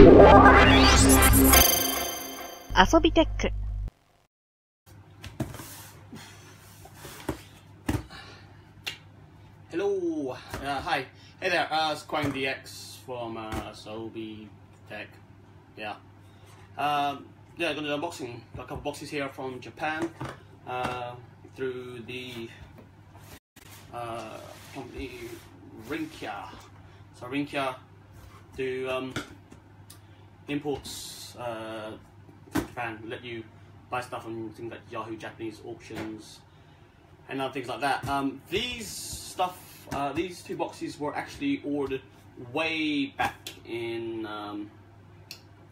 遊びテック Hello, uh, hi, hey there, uh, it's Quang DX from uh, Asobi Tech, yeah. Um, yeah, gonna do unboxing, got a couple boxes here from Japan, uh, through the uh, company Rinkya. So Rinkya do um, imports uh, from Japan. Let you buy stuff on things like Yahoo Japanese auctions and other things like that. Um, these stuff, uh, these two boxes were actually ordered way back in um,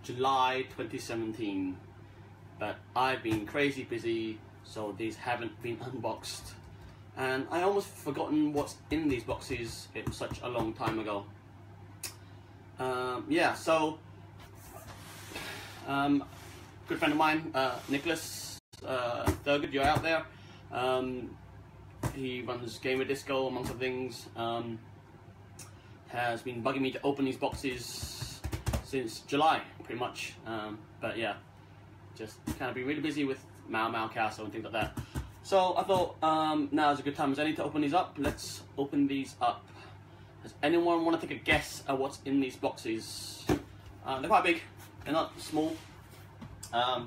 July 2017, but I've been crazy busy, so these haven't been unboxed. And I almost forgotten what's in these boxes. It was such a long time ago. Um, yeah, so um, good friend of mine, uh, Nicholas uh, Thurgood, you're out there. Um, he runs Gamer Disco, amongst other things. Um, has been bugging me to open these boxes since July, pretty much. Um, but yeah, just kind of been really busy with Mau Mau Castle and things like that. So I thought um, now is a good time as any to open these up. Let's open these up. Does anyone want to take a guess at what's in these boxes? Uh, they're quite big. They're not small. Um,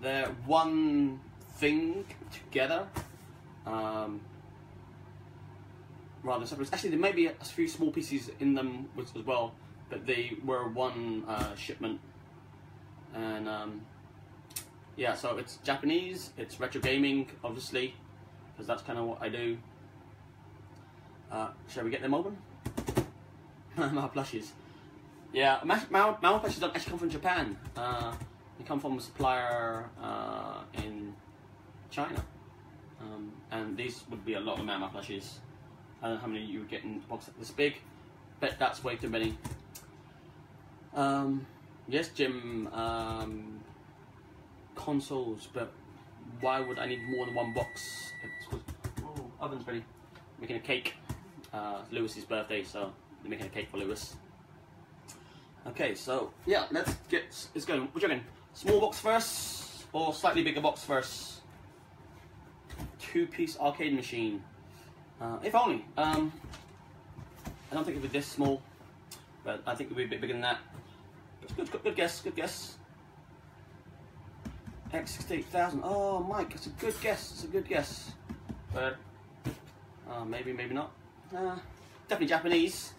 they're one thing together. Um, rather separate. Actually, there may be a few small pieces in them as well, but they were one uh, shipment. And um, yeah, so it's Japanese. It's retro gaming, obviously, because that's kind of what I do. Uh, shall we get them open? My plushies. Yeah, Mao, Mao plushies don't actually come from Japan. Uh, they come from a supplier uh, in China. Um, and these would be a lot of Mao plushies. I don't know how many you would get in a box this big, but that's way too many. Um, yes, Jim, um, consoles, but why would I need more than one box? It's, oh, oven's ready. Making a cake. Uh, Lewis's birthday, so they're making a cake for Lewis. Okay, so yeah, let's get it's going. What you reckon? Small box first, or slightly bigger box first? Two-piece arcade machine. Uh, if only. Um, I don't think it'd be this small, but I think it'd be a bit bigger than that. Good, good, good guess. Good guess. X68000. Oh, Mike, it's a good guess. It's a good guess. But uh, maybe, maybe not. Uh, definitely Japanese.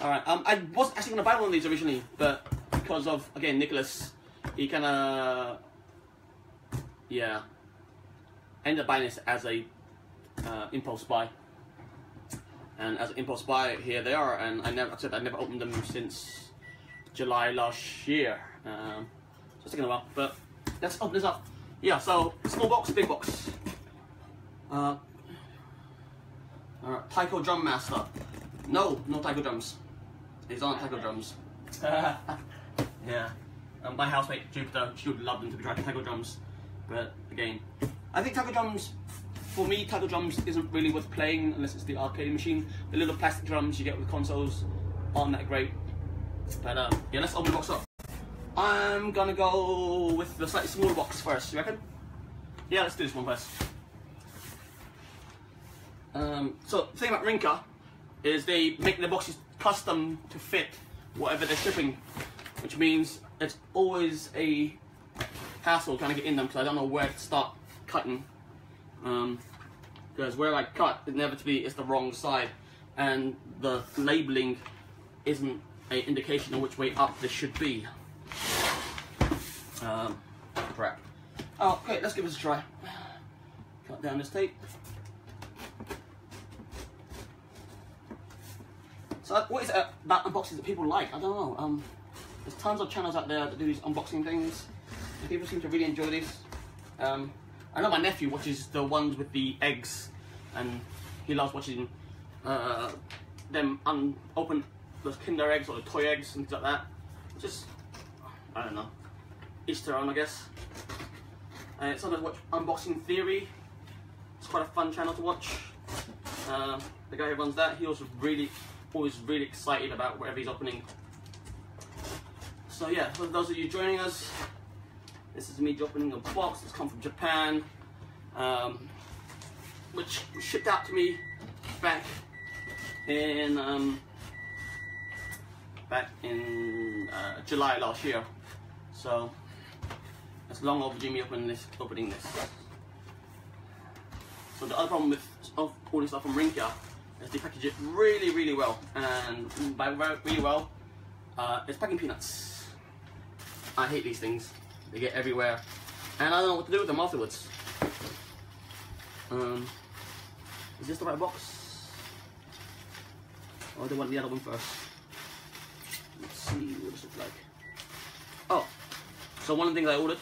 All right. Um, I was actually to buy one of these originally, but because of again Nicholas, he kind of yeah ended up buying this as a uh, impulse buy. And as an impulse buy, here they are. And I never, I said I never opened them since July last year. Um, so it's taking a while, but let's open this up. Yeah. So small box, big box. Uh, Alright, Taiko Drum Master. No, no Taiko drums. These aren't Taiko drums. yeah. Um, my housemate Jupiter, she would love them to be trying Taiko drums. But again, I think Taiko drums, for me, Taiko drums isn't really worth playing unless it's the arcade machine. The little plastic drums you get with consoles aren't that great. But uh, yeah, let's open the box up. I'm gonna go with the slightly smaller box first, you reckon? Yeah, let's do this one first. Um, so the thing about Rinkya is they make their boxes custom to fit whatever they're shipping, which means it's always a hassle trying to get in them because I don't know where to start cutting. Because where I cut, it inevitably it's the wrong side, and the labeling isn't an indication of which way up this should be. Um, crap. Oh, okay, let's give this a try. Cut down this tape. So what is it about unboxings that people like? I don't know. Um, there's tons of channels out there that do these unboxing things. People seem to really enjoy these. Um, I know my nephew watches the ones with the eggs, and he loves watching uh, them unopen those Kinder eggs or the toy eggs and things like that. Just I don't know. Each their I guess. And sometimes watch unboxing therapy. It's quite a fun channel to watch. Uh, the guy who runs that, he also really always really excited about whatever he's opening. so yeah, for those of you joining us, this is me opening a box that's come from Japan, um, which was shipped out to me back in um, back in uh, July last year. So it's long overdue me opening this. Opening this. So the other problem with ordering stuff from Rinkya they package it really, really well, and by really well, uh, it's packing peanuts. I hate these things. They get everywhere, and I don't know what to do with them afterwards. Um, is this the right box? Or do I want the other one first? Let's see what this looks like. Oh, so one of the things I ordered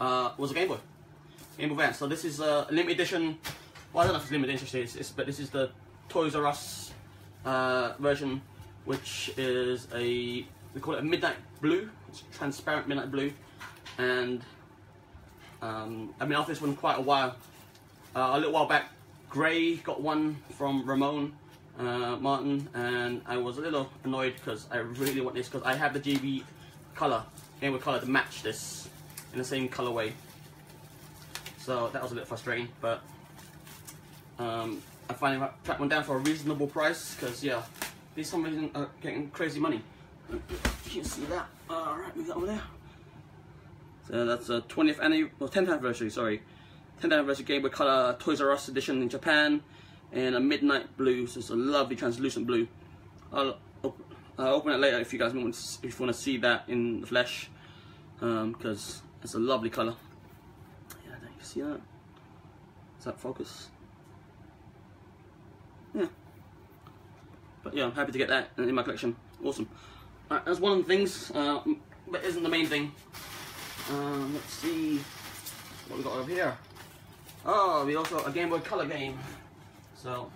uh, was a Game Boy. Game Boy Advance. So this is a limited edition. Well, I don't know if it's limited edition, it's, it's, but this is the Toys R Us uh, version, which is a we call it a midnight blue. It's transparent midnight blue, and um, I've been off this one quite a while. Uh, a little while back, Gray got one from Ramon uh, Martin, and I was a little annoyed because I really want this because I have the GB color, Game Boy color to match this in the same colorway. So that was a bit frustrating, but um, I finally tracked one down for a reasonable price because yeah, these some reason are getting crazy money. You can see that. Alright, move that over there. So that's a 20th anniversary, well, 10th anniversary, sorry. 10th anniversary Game Boy Color Toys R Us edition in Japan, and a midnight blue. So it's a lovely translucent blue. I'll, open, I'll open it later if you guys want to, if you want to see that in the flesh, because um, it's a lovely color. Yeah, don't you see that? Is that focus? Yeah. But yeah, I'm happy to get that in my collection. Awesome. That's one of the things, uh, but isn't the main thing. Um, let's see what we got over here. Oh, we also got a Game Boy Color game. So,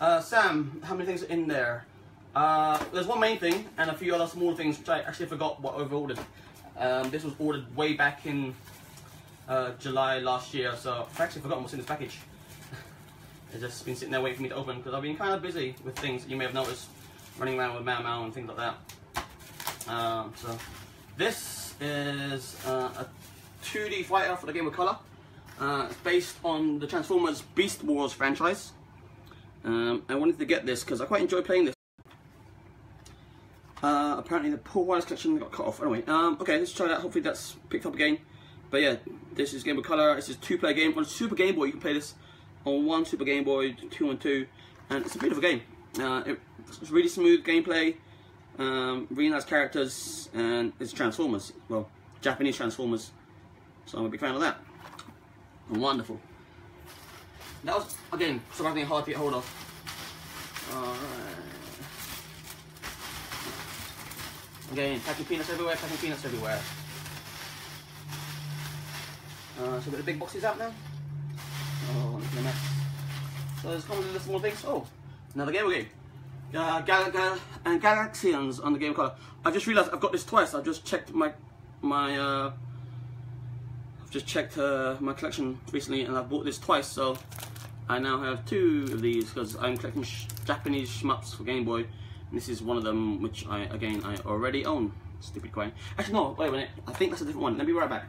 uh, Sam, how many things are in there? Uh, there's one main thing and a few other small things which I actually forgot what I've ordered. Um, this was ordered way back in uh, July last year, so I've actually forgotten what's in this package. it's just been sitting there waiting for me to open because I've been kind of busy with things you may have noticed, running around with Mau Mau and things like that. Um, so this is uh, a 2D fighter for the game of color. Uh, it's based on the Transformers Beast Wars franchise. Um, I wanted to get this because I quite enjoy playing this. Uh, apparently the poor wireless connection got cut off. Anyway, um, okay, let's try that. Hopefully that's picked up again. But yeah, this is Game Boy Color. This is two-player game. On a Super Game Boy, you can play this on one Super Game Boy, two and two, and it's a beautiful game. Uh, it, it's really smooth gameplay, um, really nice characters, and it's Transformers. Well, Japanese Transformers. So I'm a big fan of that. Wonderful. That was, again, surprisingly hard to get hold of. Alright. Again, packing peanuts everywhere, packing peanuts everywhere. Uh, so we got the big boxes out now. Oh, at that. So there's couple of the small things. Oh, another game game. Uh, Galaga and Galaxians on the game color. I just realized I've got this twice. I've just checked my my uh, I've just checked uh, my collection recently, and I've bought this twice. So I now have two of these because I'm collecting sh Japanese shmups for Game Boy. And this is one of them, which I again I already own. Stupid coin. Actually, no. Wait a minute. I think that's a different one. Let me be right back.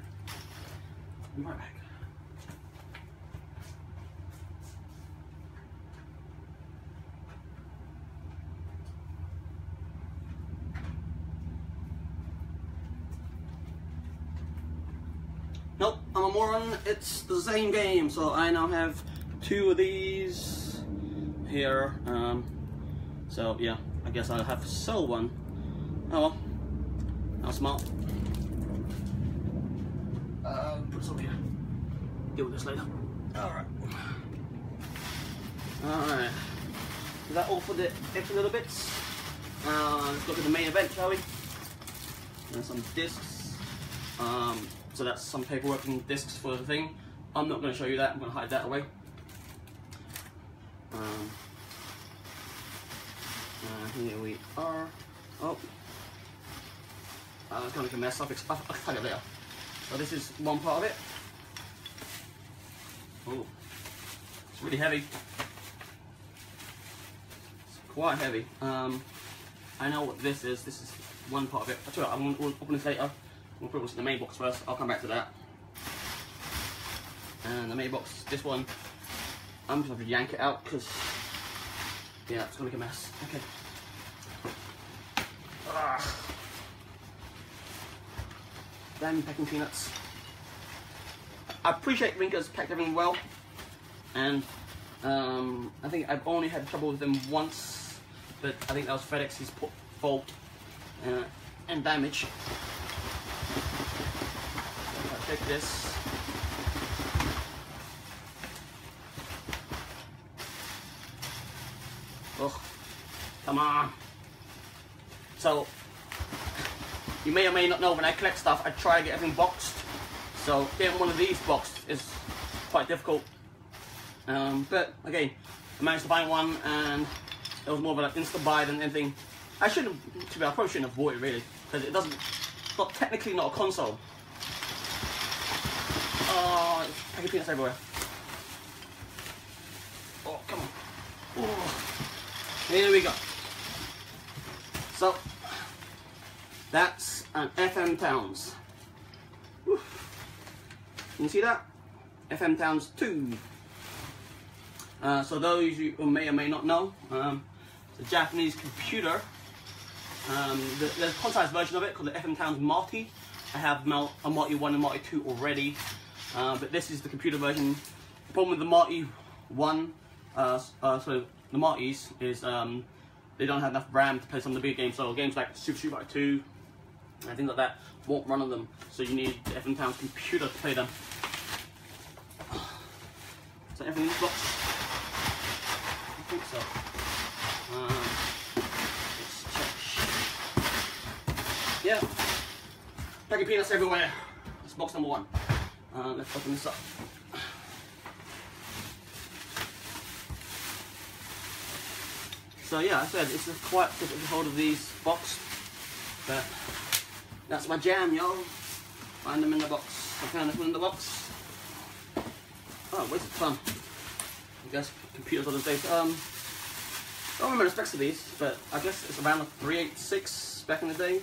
Be right back. Nope, I'm a moron. It's the same game. So I now have two of these here. Um, so yeah, I guess I'll have to sell one. Oh well, how smart. Uh, put this over here. Deal with this later. Alright. Alright. Is that all for the extra little bits? Uh, let's look at the main event, shall we? And some discs. Um, so that's some paperwork and discs for the thing. I'm not going to show you that. I'm going to hide that away. Um, uh, here we are. Oh. Uh, it's going to mess up. I'll, I'll tell you later. So this is one part of it. Oh, it's really heavy. It's quite heavy. Um, I know what this is. This is one part of it. I'm going to open this later. We'll put this in the main box first. I'll come back to that. And the main box, this one, I'm just going to yank it out because, yeah, it's going to make a mess. Okay. Ah. Damn packing peanuts. I appreciate Rinkya's packed everything well, and um, I think I've only had trouble with them once, but I think that was FedEx's fault uh, and damage. i take this. Oh, come on. So, you may or may not know when I collect stuff, I try to get everything boxed. So, getting one of these boxed is quite difficult. Um, but again, I managed to find one and it was more of an instant buy than anything. I shouldn't, to be, I probably shouldn't have bought it really, because it doesn't, not technically not a console. Oh, packing peanuts everywhere. Oh, come on. Oh. Here we go. So, that's an FM Towns. You see that? FM Towns 2. Uh, so those you may or may not know, um, it's a Japanese computer. Um, the, there's a console version of it called the FM Towns Marty. I have a Marty 1 and Marty 2 already, uh, but this is the computer version. The problem with the Marty 1, uh, uh, so the Martys, is um, they don't have enough RAM to play some of the big games. So games like Super Street Fighter 2 and things like that won't run on them. So you need the FM Towns computer to play them. So everything's box. I think so. Um, let's check. Yeah. Packing peanuts everywhere. That's box number one. Uh, let's open this up. So yeah, I said it's quite difficult to hold of these box, but that's my jam, y'all. Find them in the box. I found them in the box. Oh, where's the fun? I guess computers on the days. Um, don't remember the specs of these, but I guess it's around the 386 back in the day.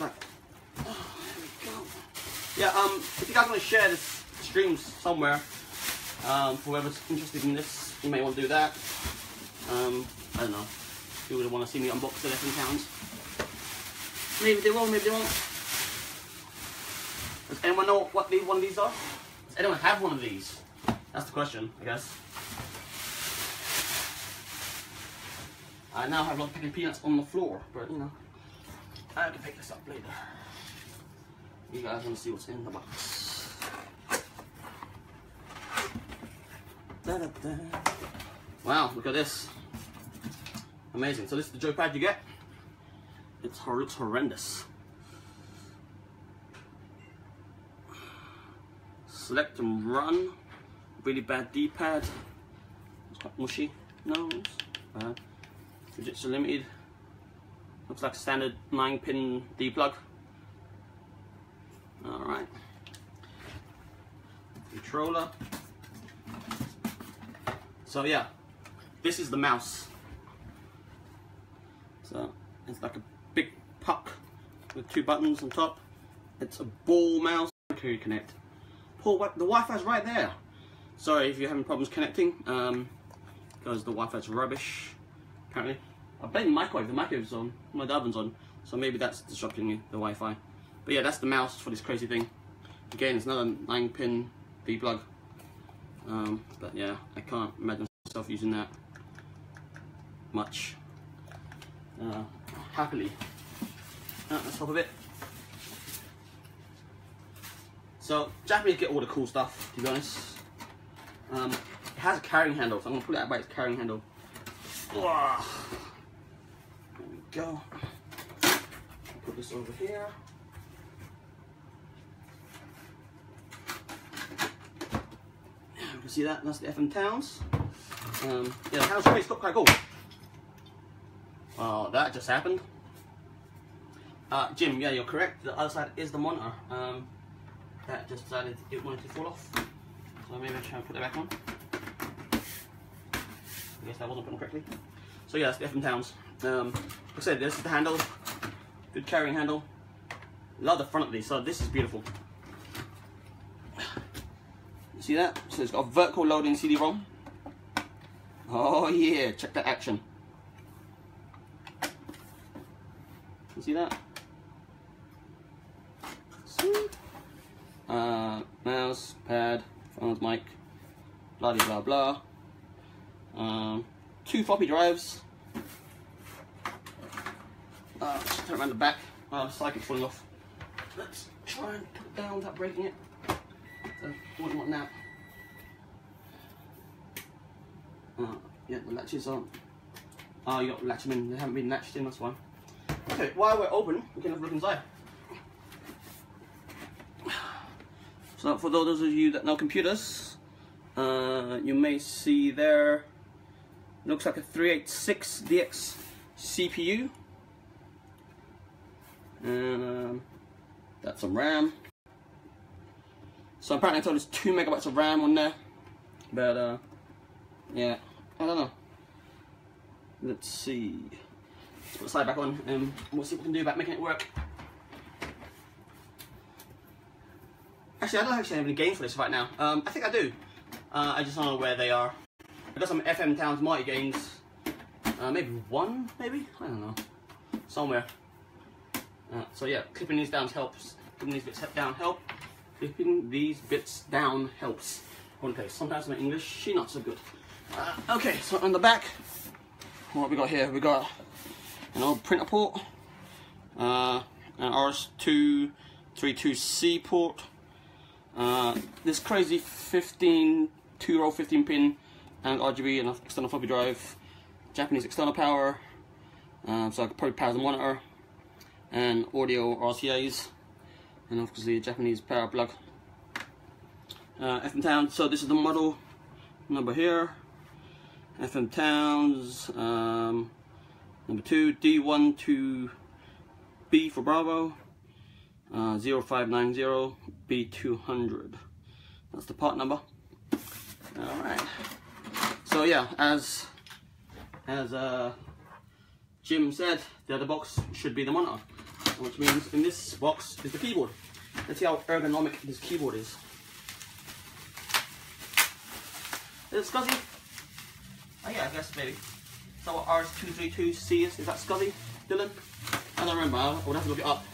Oh, there we go. Yeah, um, if you guys want to share this stream somewhere, um, for whoever's interested in this, you may want to do that. Um, I don't know. People would want to see me unbox the lesson counts. Maybe they will, maybe they won't. Does anyone know what these, one of these are? Does anyone have one of these? That's the question, I guess. I now have a lot of picking peanuts on the floor, but you know, I can pick this up later. You guys want to see what's in the box. Da -da -da. Wow, look at this. Amazing. So this is the joypad you get. It's, hor it's horrendous. Select and run. Really bad D-pad. It's quite mushy. Nose. Uh, Fujitsu Limited. Looks like a standard 9 pin D-plug. All right. Controller. So yeah, this is the mouse. So it's like a big puck with two buttons on top. It's a ball mouse. Connect? Paul, the Wi-Fi's right there. Sorry if you're having problems connecting, um, because the Wi-Fi's rubbish, apparently. I blame the microwave, the microwave's on, my oven's on, so maybe that's disrupting the Wi-Fi. But yeah, that's the mouse for this crazy thing. Again, it's another 9 pin D-plug. Um, but yeah, I can't imagine myself using that much. Uh, happily. Uh, let's top of it. So, Japanese get all the cool stuff, to be honest. Um, it has a carrying handle, so I'm going to pull it out by its carrying handle. There we go. Put this over here. See that, that's the FM Towns. Um, yeah, the house face look quite cool. Oh, that just happened. Uh, Jim, yeah, you're correct. The other side is the monitor. Um, that just decided it wanted to fall off. So maybe try and put it back on. I guess that wasn't put on correctly. So yeah, that's the FM Towns. Um, like I said, this is the handle. Good carrying handle. Love the front of these, so this is beautiful. See that? So it's got a vertical loading CD-ROM. Oh yeah, check that action. You see that? Sweet. Uh, mouse, pad, phone's mic, blah blah blah. Um, two floppy drives. Uh, turn around the back. The side keeps falling off. Let's try and put it down without breaking it. That. Uh, yeah, the latches aren't. Oh, you got latch them in. They haven't been latched in, that's why. Okay, while we're open, we can have a look inside. So for those of you that know computers, uh, you may see there, looks like a 386DX CPU. And um, that's some RAM. So apparently I told there's two megabytes of RAM on there. But uh, yeah, I don't know. Let's see. Let's put the slide back on and we'll see what we can do about making it work. Actually, I don't actually have any games for this right now. Um, I think I do. Uh, I just don't know where they are. I've got some FM Towns Marty games. Uh, maybe one, maybe? I don't know. Somewhere. Uh, so yeah, clipping these down helps. Clipping these bits down help. Clipping these bits down helps. Okay, sometimes my English, she not so good. Uh, okay, so on the back, what we got here? We got an old printer port, uh, an RS232C port, uh, this crazy 15, 2 row 15 pin and RGB and external floppy drive, Japanese external power, um, so I could probably power the monitor, and audio RCAs, and obviously a Japanese power plug. Uh, FM Towns, so this is the model number here, FM Towns, um, number 2, D1 to B for Bravo, uh, 0590 B200. That's the part number. Alright. So yeah, as as uh, Jim said, the other box should be the monitor. Which means in this box is the keyboard. Let's see how ergonomic this keyboard is. Is it SCSI? Oh yeah, I guess maybe. So what RS232C is? Is that SCSI, Dylan? I don't remember, I would have to look it up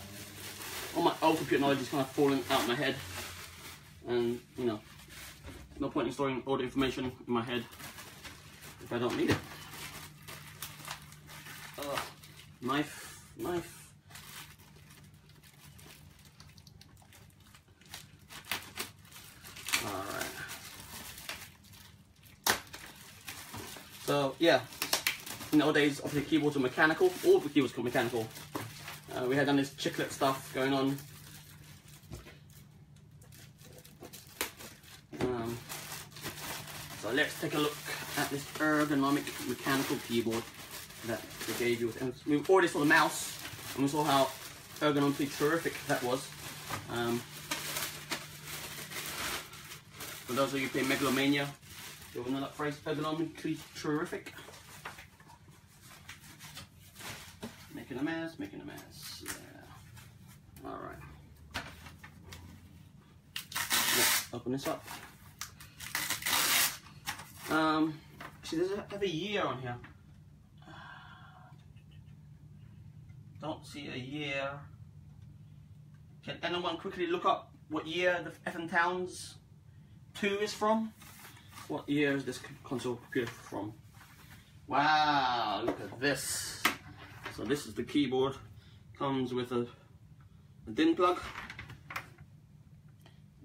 all my old computer knowledge is kind of falling out of my head. And, you know, no point in storing all the information in my head if I don't need it. Ugh. Knife, knife. So, yeah. Nowadays, obviously keyboards are mechanical. All the keyboards are mechanical. Uh, we had done this chiclet stuff going on. Um, so let's take a look at this ergonomic mechanical keyboard that they gave you. And we already saw the mouse, and we saw how ergonomically terrific that was. Um, for those of you who play Megalomania, know that phrase, ergonomically terrific. Making a mess, making a mess. Yeah. All right. Open this up. Um, see, there's a, have a year on here. Don't see a year. Can anyone quickly look up what year the FM Towns 2 is from? What year is this console computer from? Wow, look at this. So this is the keyboard. Comes with a, a DIN plug.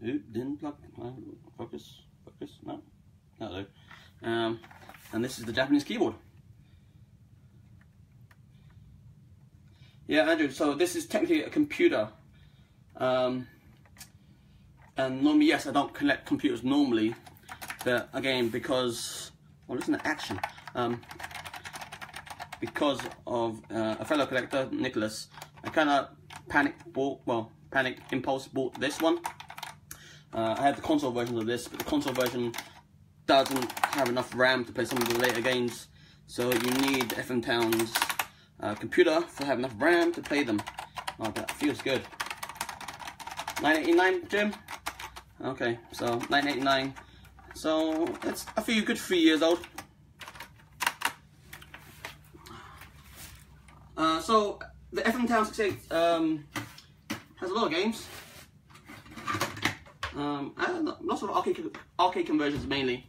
Ooh, DIN plug. focus. Focus. No. No. Um, and this is the Japanese keyboard. Yeah, Andrew. So this is technically a computer. Um, and normally, yes, I don't collect computers normally, but again, because well, listen to action. Um, because of uh, a fellow collector, Nicholas, I kind of panic bought, well, panic impulse bought this one. Uh, I have the console version of this, but the console version doesn't have enough RAM to play some of the later games. So you need FM Towns uh, computer to have enough RAM to play them. Oh, that feels good. 989, Jim? Okay, so 989. So it's a few good three years old. Uh, so the FM Town 68 um, has a lot of games. Um, lots of arcade arcade conversions mainly.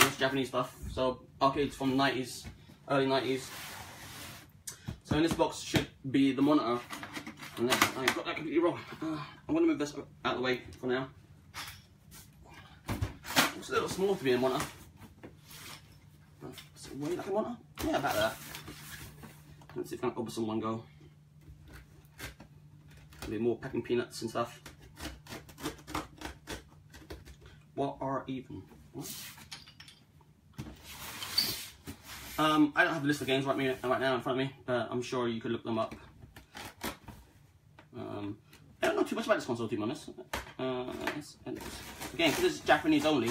Most Japanese stuff. So arcades from the 90s, early 90s. So in this box should be the monitor. And I got that completely wrong. Uh, I'm going to move this out of the way for now. It's a little small to be a monitor. Does it weigh like a monitor? Yeah, about that. Let's see if I can some one go. Maybe more packing peanuts and stuff. What are even? What? Um, I don't have the list of games right, me, right now in front of me, but I'm sure you could look them up. Um, I don't know too much about this console, to be honest. Uh, again, because it's Japanese only,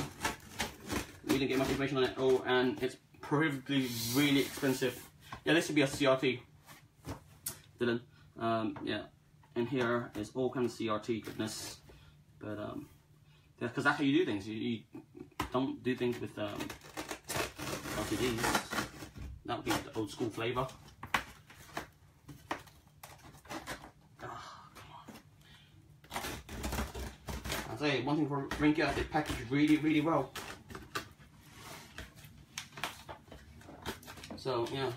we didn't get much information on it. at all, and it's probably really expensive. Yeah, this should be a CRT. Dylan. Um, yeah, and here is all kinds of CRT goodness, but um, because that's how you do things. You, you don't do things with um, LCDs. That would be the old school flavour. I'll say one thing for Rinkya, it package really, really well. So yeah,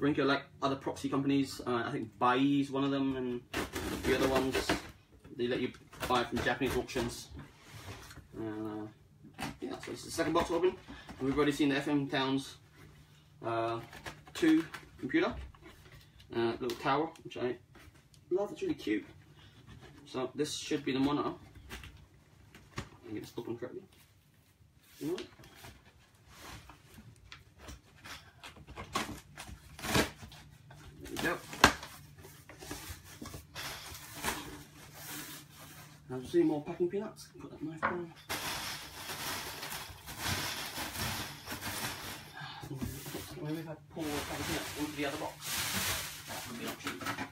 Rinkya like other proxy companies, uh, I think Buyee is one of them, and the other ones they let you buy from Japanese auctions. Uh, yeah, so it's the second box open, and we've already seen the FM Towns uh, 2 computer, uh, little tower, which I love, it's really cute. So this should be the monitor. I get this open correctly. You know There we go. Now see more packing peanuts. Put that knife down. maybe if I pour everything else into the other box, that would be an option.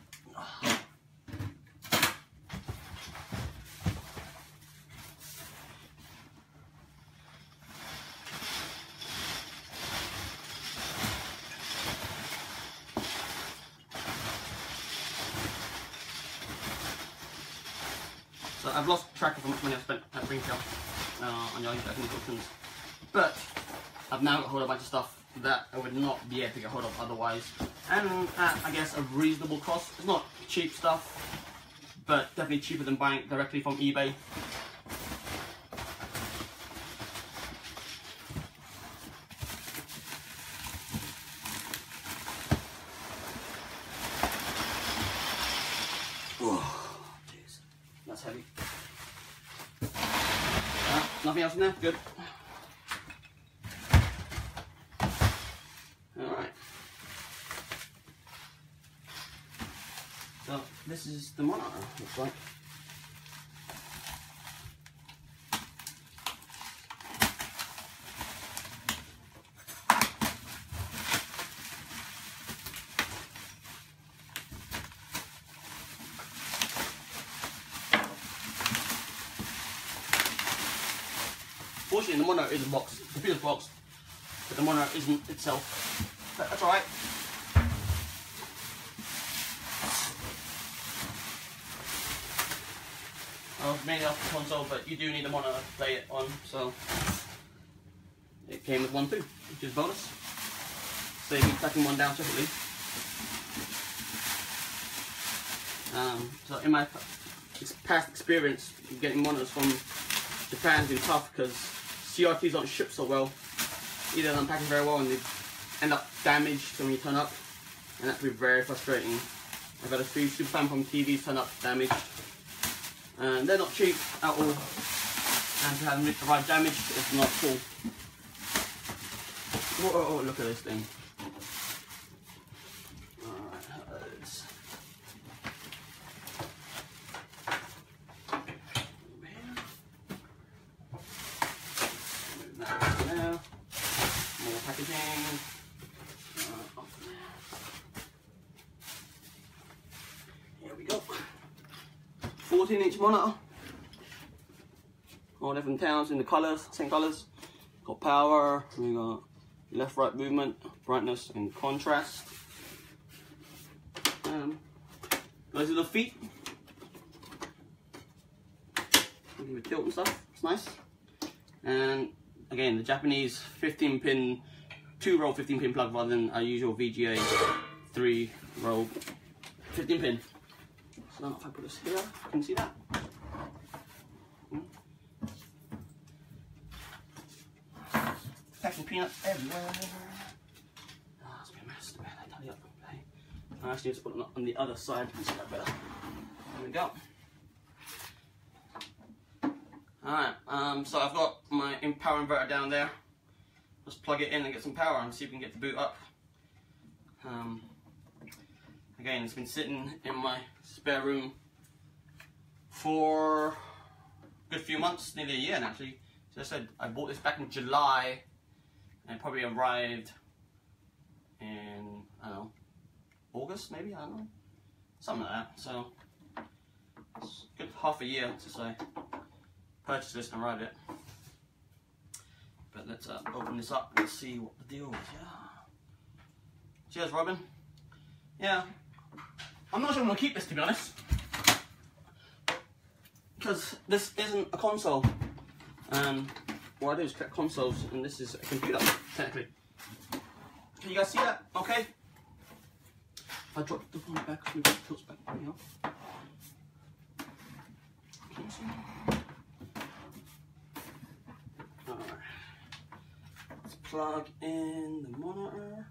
So I've lost track of how much money I've spent at Green uh, on your auctions, but I've now got hold of a bunch of stuff that I would not be able to get hold of otherwise. And at, I guess, a reasonable cost. It's not cheap stuff, but definitely cheaper than buying directly from eBay. Oh, jeez. That's heavy. Uh, nothing else in there? Good. So this is the monitor, looks like. Monitor is a box, the computer's box, but the monitor isn't itself. But that's alright. uh, mainly off the console, but you do need a monitor to play it on, so it came with one too, which is bonus. Save me packing one down separately. Um, so in my past experience getting monitors from Japan has been tough because CRTs don't ship so well. Either they're unpacking very well and they end up damaged when you turn up, and that can be very frustrating. I've had a few Super Famicom TVs turn up damaged and they're not cheap at all. And to have them arrive damaged is not cool. Whoa, look at this thing. Monitor. All different towns in the colors, same colors. Got power, we got left right movement, brightness and contrast. Um, those are the feet. Give it tilt and stuff, it's nice. And again, the Japanese 15 pin, two roll 15 pin plug rather than our usual VGA three roll 15 pin. So now if I put this here, you can see that. Packing peanuts everywhere. Ah, it's been a mess. I tidy up. Okay. I actually need to put it on the other side. You can see that better. There we go. Alright, um, so I've got my power inverter down there. Let's plug it in and get some power and see if we can get the boot up. Um, again, it's been sitting in my spare room for a good few months, nearly a year actually. So I said I bought this back in July and probably arrived in, I don't know, August maybe, I don't know. Something like that. So it's good half a year to say purchased this and arrived it. But let's uh, open this up and see what the deal is. Yeah. Cheers, Robin. Yeah. I'm not sure I'm going to keep this, to be honest. Because this isn't a console. And what I do is collect consoles, and this is a computer, technically. Can you guys see that? Okay. I dropped the phone back, so it tilts back. There you Can? Alright. Let's plug in the monitor.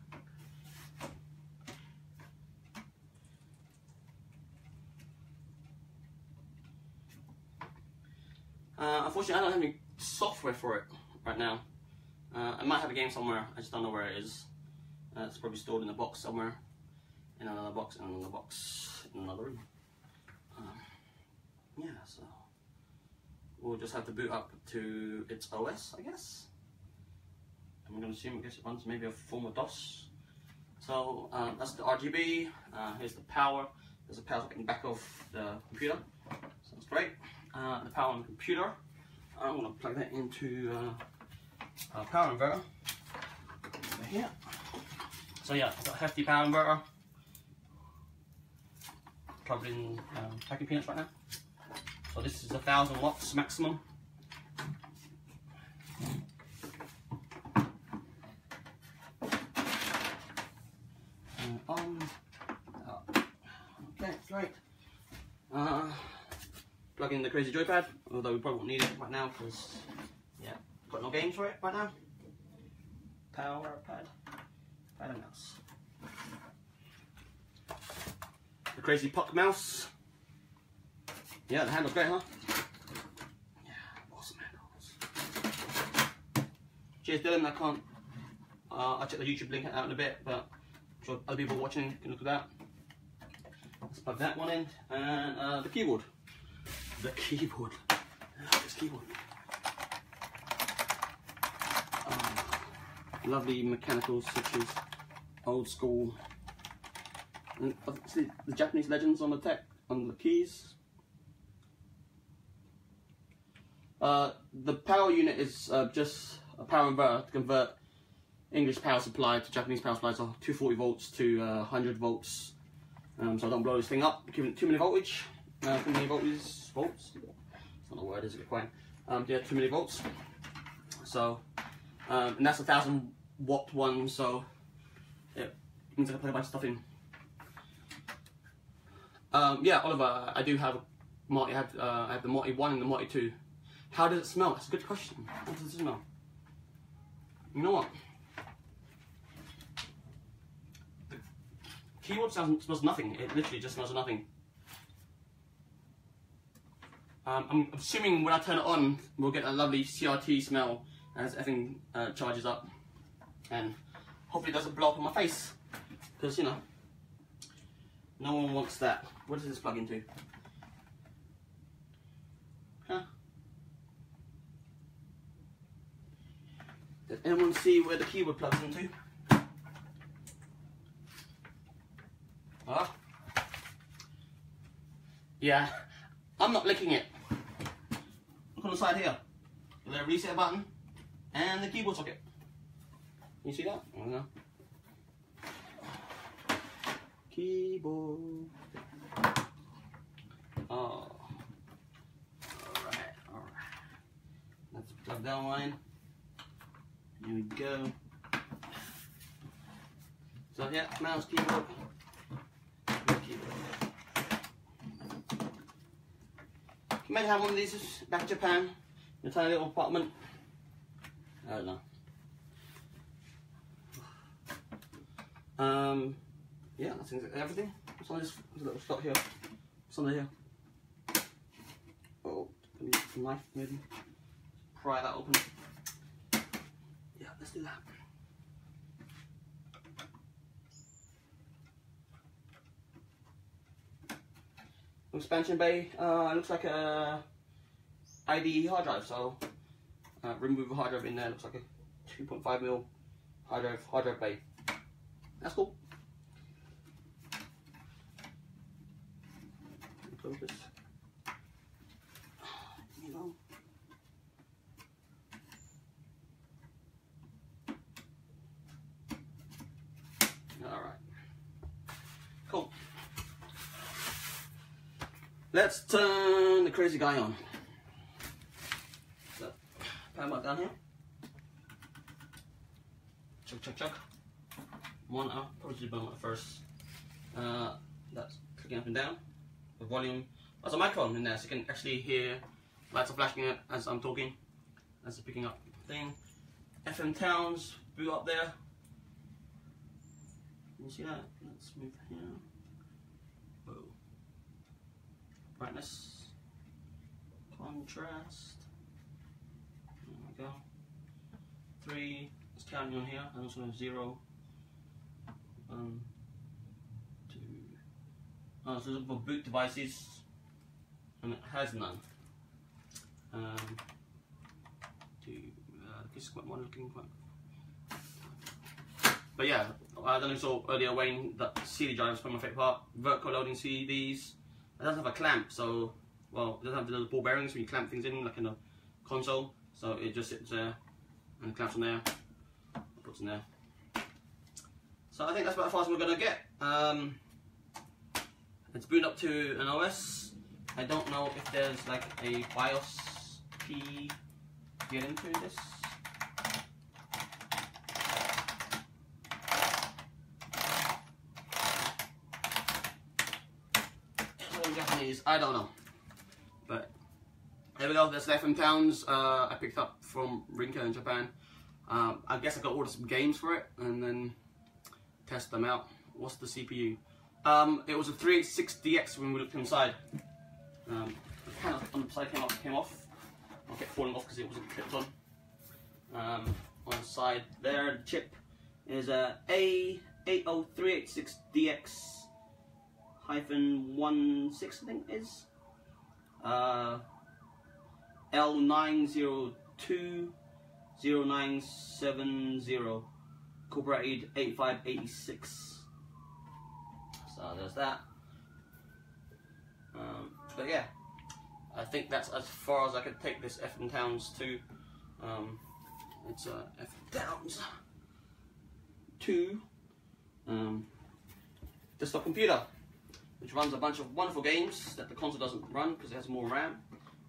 Uh, I don't have any software for it right now. Uh, I might have a game somewhere, I just don't know where it is. Uh, it's probably stored in a box somewhere, in another box, in another box, in another room. Um, yeah, so we'll just have to boot up to its OS, I guess. I'm going to assume, I guess it runs maybe a form of DOS. So uh, that's the RGB, uh, here's the power, there's a power in back of the computer, so that's great uh, the power on the computer. I'm going to plug that into uh, a power inverter over here. So yeah, I've got a hefty power inverter. Plugged in um, packing peanuts right now. So this is a thousand watts maximum. on. Okay, great. Uh, plug in the Crazy Joypad, although we probably won't need it right now because, yeah, got no games for it right now. Power pad, pad and mouse. The Crazy Puck mouse. Yeah, the handle's great, huh? Yeah, awesome handles. Cheers, Dylan. I can't. Uh, I'll check the YouTube link out in a bit, but I'm sure other people watching can look at that. Let's plug that one in, and uh, the keyboard the keyboard. this keyboard. Oh, lovely mechanical switches, old school. And see the Japanese legends on the tech, on the keys. Uh, the power unit is uh, just a power inverter to convert English power supply to Japanese power supply, so 240 volts to uh, 100 volts. Um, so I don't blow this thing up, giving it too many voltage. Uh, many volts? It's not a word, is it quite? Um, yeah, too many volts. So, um, and that's a thousand watt one, so it means I can put a bunch of stuff in. Um, yeah, Oliver, I do have Marty, I have, uh, I have the Marty 1 and the Marty 2. How does it smell? That's a good question. How does it smell? You know what? The keyboard sounds, smells nothing. It literally just smells nothing. Um, I'm assuming when I turn it on, we'll get a lovely CRT smell as everything uh, charges up. And hopefully it doesn't blow up on my face. Because, you know, no one wants that. What does this plug into? Huh? Does anyone see where the keyboard plugs into? Ah. Yeah, I'm not licking it. Look on the side here. The reset button and the keyboard socket. You see that? Oh, Don't know. Keyboard. Oh. Alright, alright. Let's plug that one. Here we go. So yeah, mouse keyboard. Imagine have one of these back Japan, in a tiny little apartment. I don't know. Um, yeah, I think that's everything. What's on this little slot here? What's under here? Oh, knife maybe. Pry that open. Yeah, let's do that. Expansion bay uh, looks like a IDE hard drive, so uh, remove a hard drive in there. Looks like a 2.5 mil hard drive hard drive bay. That's cool. Know. All right. Cool. Let's turn the crazy guy on. So, power down here. Chuck, chuck, chuck. One, I'll probably do button first. Uh, that's clicking up and down. The volume. There's a microphone in there, so you can actually hear lights are flashing as I'm talking. As it's picking up thing. FM Towns, boot up there. You see that? Let's move here. Brightness. Contrast. There we go. Three. It's counting on here. And also zero. One. Two. Oh, so for boot devices. And it has none. Um, two. Uh, this is quite one looking quite. But yeah, I don't know if you saw earlier Wayne that CD drive is my favorite part. Vertical loading CDs. It doesn't have a clamp, so well, it doesn't have the ball bearings when you clamp things in, like in a console. So it just sits there and clamps on there, puts in there. So I think that's about as far as we're gonna get. Um, it's booted up to an OS. I don't know if there's like a BIOS key to get into this. So in Japanese, I don't know. But there we go, there's FM Towns uh, I picked up from Rinkya in Japan. Um, I guess I got order some games for it and then test them out. What's the CPU? Um, it was a 386DX when we looked inside. Um, the panel on the side came off. Came off. I kept falling off because it wasn't clipped on. Um, on the side there, the chip is a A80386DX hyphen one six I think is. Uh, L902 0970 Copyrighted 8586. So there's that. Um, but yeah, I think that's as far as I could take this FM Towns to. Um, it's uh, FM Towns 2 um, desktop computer, which runs a bunch of wonderful games that the console doesn't run because it has more RAM.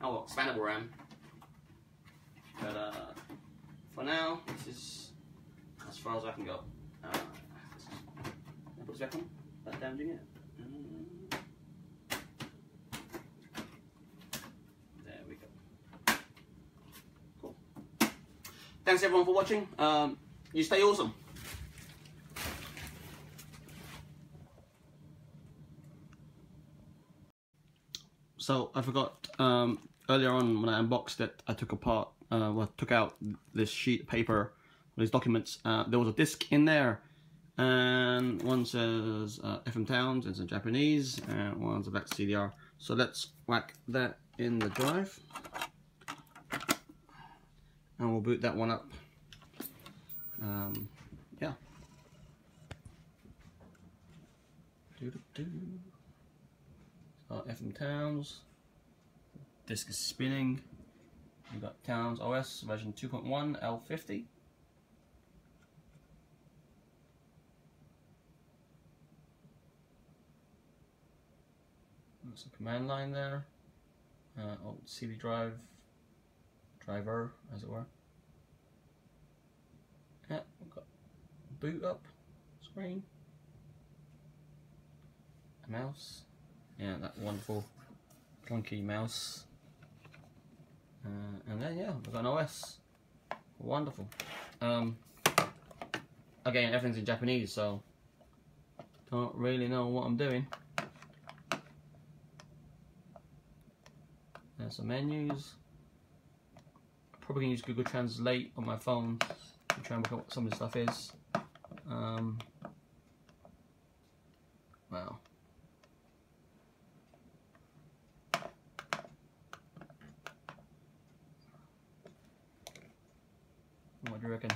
Oh, well, expandable RAM. But uh, for now, this is as far as I can go. Uh, put this back on without damaging it. Mm. There we go. Cool. Thanks everyone for watching. Um, you stay awesome. So I forgot um, earlier on when I unboxed it, I took apart, uh, well, took out this sheet of paper, these documents. Uh, there was a disc in there, and one says uh, FM Towns, it's in Japanese, and one's a black CDR. So let's whack that in the drive, and we'll boot that one up. Um, yeah. So FM Towns. disk is spinning. We've got Towns OS version 2.1 L50. There's a command line there. Uh, old CD drive driver, as it were. Yeah, we've got boot up screen. A mouse. Yeah, that wonderful clunky mouse. Uh, and then yeah, we've got an OS. Wonderful. Um, again, everything's in Japanese, so don't really know what I'm doing. There's some menus. Probably gonna use Google Translate on my phone to try and work out what some of the stuff is. Um, wow. What do you reckon?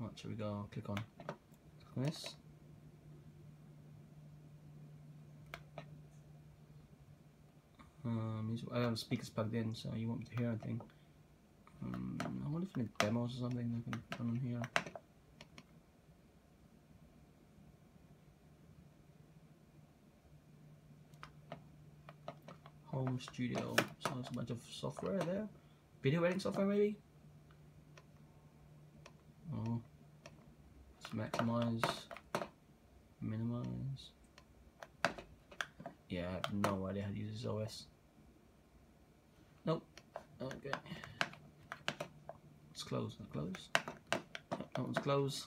What should we go? Click on. This. Um, I have speakers plugged in, so you won't hear anything. Um, I wonder if any demos or something I can run on here. Home studio, so there's a bunch of software there. Video editing software maybe? Oh. Let's maximize, minimize. Yeah, I have no idea how to use this OS. Nope. Okay. It's closed, not closed. that one's closed.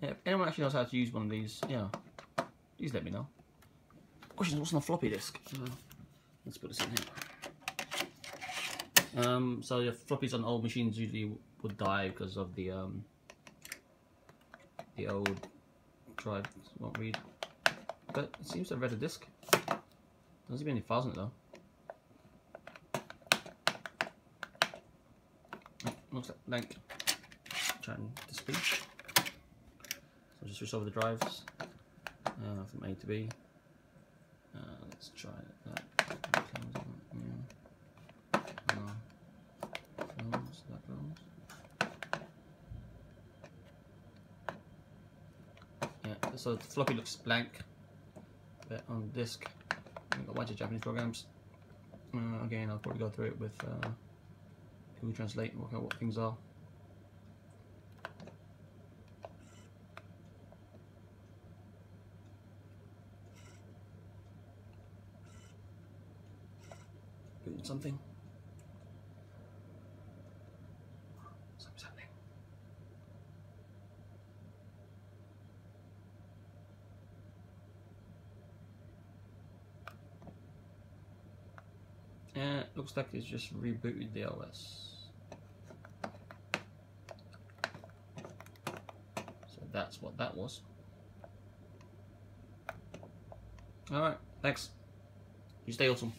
Yeah, if anyone actually knows how to use one of these, yeah, please let me know. Question what's on the floppy disk? Uh, let's put this in here. Um, so your floppies on old machines usually would die because of the um, the old drive won't read. But it seems to have read a disk. Doesn't be any files in it though. Oh, looks like blank. Trying to speak. So I'll just switch over the drives uh, from A to B. Uh, let's try that. So the floppy looks blank, but on disk a bunch of Japanese programs. Uh, again, I'll probably go through it with uh, Google Translate and work out what things are. Something. And it looks like it's just rebooted the OS. So that's what that was. Alright, thanks. You stay awesome.